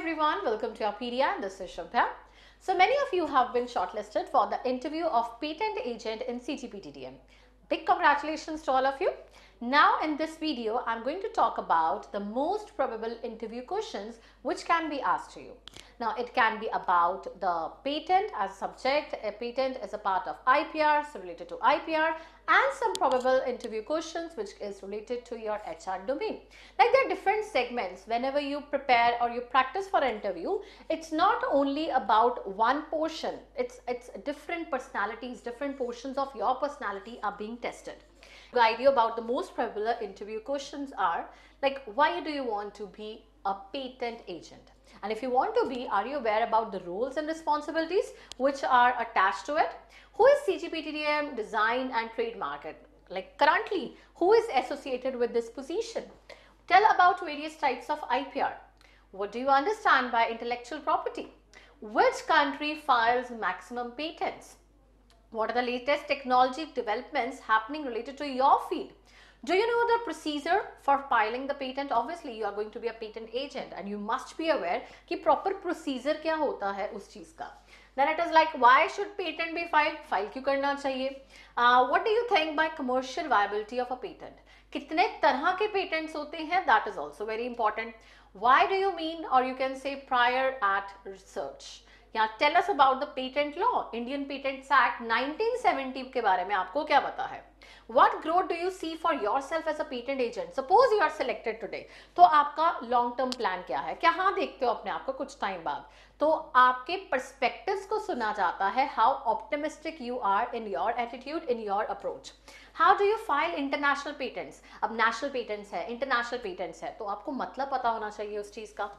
everyone, welcome to YourPedia and this is Shubha. So many of you have been shortlisted for the interview of patent agent in CGPDTM. Big congratulations to all of you. Now in this video, I'm going to talk about the most probable interview questions which can be asked to you. Now it can be about the patent as subject, a patent is a part of IPR, so related to IPR and some probable interview questions which is related to your HR domain. Like there are different segments. Whenever you prepare or you practice for an interview, it's not only about one portion, it's, it's different personalities, different portions of your personality are being tested. Guide you about the most probable interview questions are like why do you want to be a patent agent and if you want to be are you aware about the roles and responsibilities which are attached to it? Who is CGPDTM design and trademark like currently who is associated with this position? Tell about various types of ipr what do you understand by intellectual property? Which country files maximum patents? What are the latest technology developments happening related to your field? Do you know the procedure for filing the patent? Obviously, you are going to be a patent agent and you must be aware कि proper procedure क्या होता है उस चीज़ का. Then it is like why should patent be filed? File क्यों करना चाहिए? Uh, what do you think by commercial viability of a patent? कितने तरह के patents होते हैं? That is also very important. Why do you mean or you can say prior at research? या tell us about the patent law Indian patents act 1970 के बारे में आपको क्या पता है what growth do you see for yourself as a patent agent? Suppose you are selected today. तो आपका लॉन्ग टर्म प्लान क्या है? क्या हाँ देखते हो अपने आप को कुछ टाइम बाद? तो आपके परस्पेक्टिव्स को सुना जाता है how optimistic you are in your attitude in your approach how do you file international patents अब नेशनल पेटेंट्स है इंटरनेशनल पेटेंट्स है तो आपको मतलब पता होना चाहिए उस चीज़ का।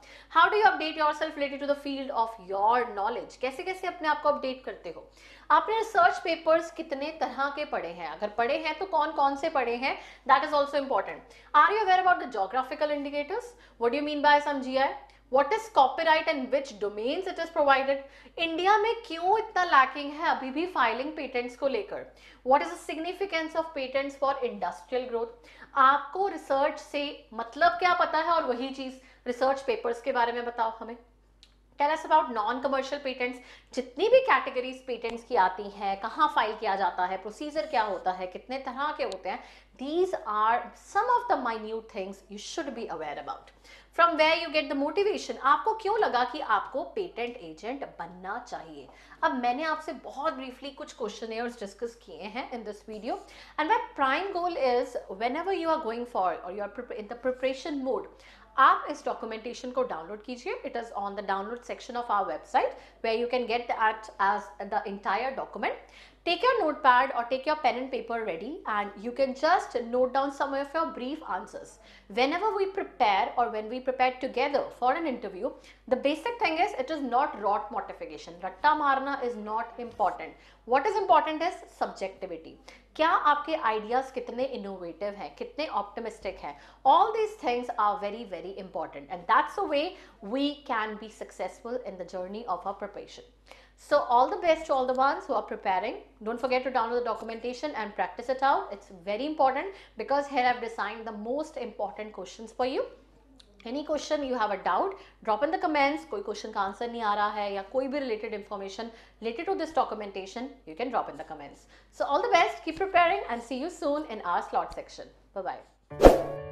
Do you update yourself related to the field of your knowledge कैसे कैसे अपने आप को अपडेट करते हो? आपने रिसर्च पेपर्स कितने तरह के पढ़े हैं? अगर पढ़े हैं तो कौन कौन से पढ़े हैं? That is also important are you aware about the geographical indicators what you mean by some G I what is copyright and which domains it is provided India में क्यों इतना लैकिंग है अभी भी फाइलिंग पेटेंट्स को लेकर? What is the significance of patents for industrial growth आपको research से मतलब क्या पता है और वही चीज़ रिसर्च पेपर्स के बारे में बताओ हमें। Tell us about non commercial patents जितनी भी कैटेगरीज पेटेंट्स की आती हैं, कहाँ फ़ाइल किया जाता है प्रोसीजर क्या होता है, कितने तरह के होते हैं these are some of the minute things you should be aware about from where you get the motivation आपको क्यों लगा कि आपको पेटेंट एजेंट बनना चाहिए? अब मैंने आपसे बहुत ब्रीफली कुछ क्वेश्चन डिस्कस किए हैं in this video and my prime goal is whenever you are going for और you are in the preparation mode आप इस डॉक्यूमेंटेशन को डाउनलोड कीजिए। It is on the download section of our website where you can get that as the entire document take your notepad or take your pen and paper ready and you can just note down some of your brief answers whenever we prepare or when we prepare together for an interview the basic thing is it is not rot mortification ratta marna is not important what is important is subjectivity क्या आपके ideas कितने innovative हैं कितने optimistic हैं all these things are very very important and that's a way we can be successful in the journey of a preparation So all the best to all the ones who are preparing. Don't forget to download the documentation and practice it out. It's very important because here I've designed the most important questions for you. Any question you have a doubt, drop in the comments. कोई question का answer नहीं आ रहा है या कोई भी related information related to this documentation, you can drop in the comments. So all the best, keep preparing and see you soon in our slot section. Bye-bye.